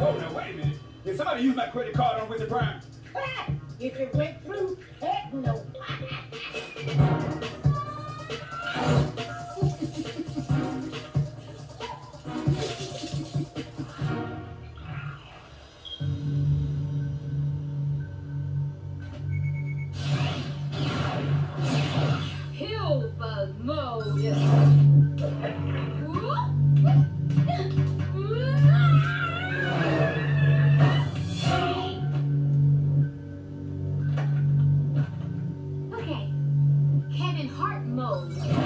Whoa, now wait a minute. Did somebody use my credit card on Wizard Prime? if it went through, heck no. Hillbug mode. mode.